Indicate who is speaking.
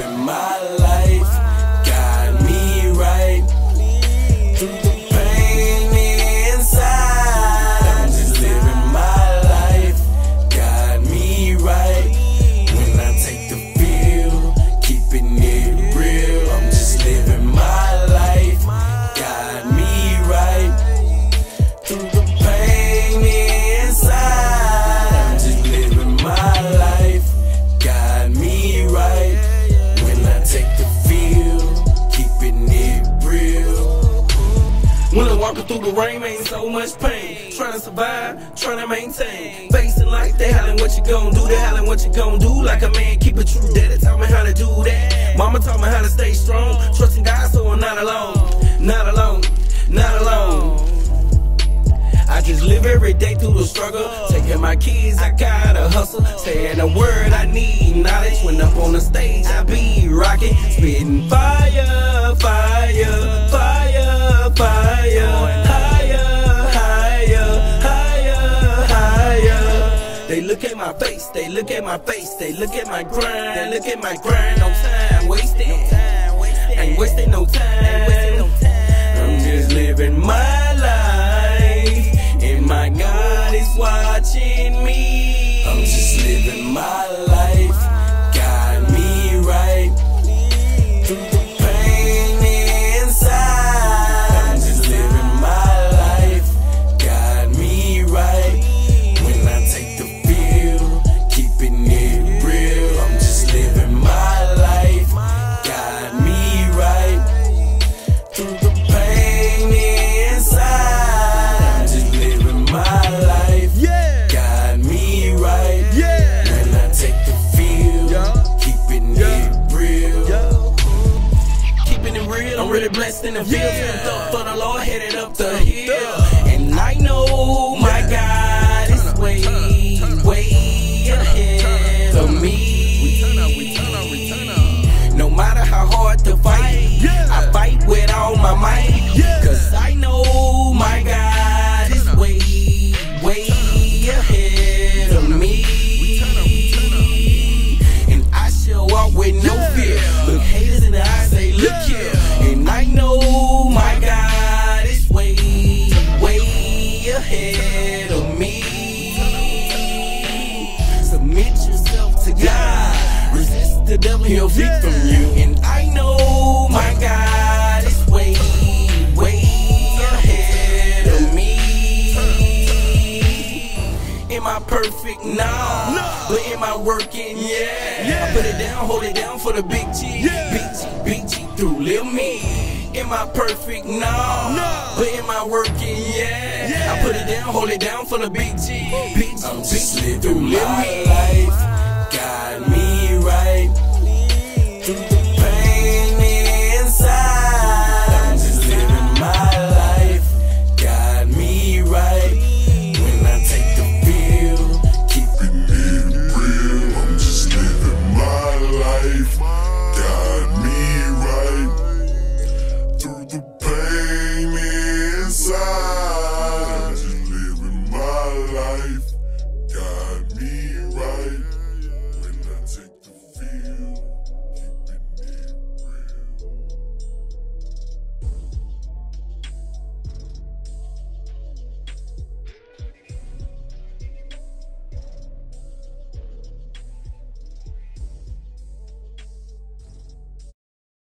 Speaker 1: in my through the rain, ain't so much pain. Trying to survive, trying to maintain. Facing life, they hollering what you gon' do. They hollering what you gon' do. Like a man, keep it true. Daddy taught me how to do that. Mama taught me how to stay strong. Trusting God, so I'm not alone. Not alone. Not alone. I just live every day through the struggle. Taking my kids, I gotta hustle. Saying a word, I need knowledge. When up on the stage, I be rocking. Spitting fire, fire, fire, look at my face, they look at my face, they look at my grind, they look at my grind. No time wasted, ain't wasting no time. I'm just living I'm really blessed in the field.
Speaker 2: Yeah.
Speaker 1: Up for the Lord, headed up the hill. And I know the devil, he'll flee
Speaker 2: Yeah.
Speaker 1: from you. And I know my God is way, way ahead of me. Am I perfect? No.
Speaker 2: No.
Speaker 1: But am I working? Yeah.
Speaker 2: Yeah.
Speaker 1: I put it down, hold it down for the big G.
Speaker 2: Yeah.
Speaker 1: Big G, big G through little Me. Am I perfect? No.
Speaker 2: No.
Speaker 1: But am I working? Yeah.
Speaker 2: Yeah.
Speaker 1: I put it down, hold it down for the big G. Big G,
Speaker 3: I'm
Speaker 1: big G through
Speaker 3: my life. Me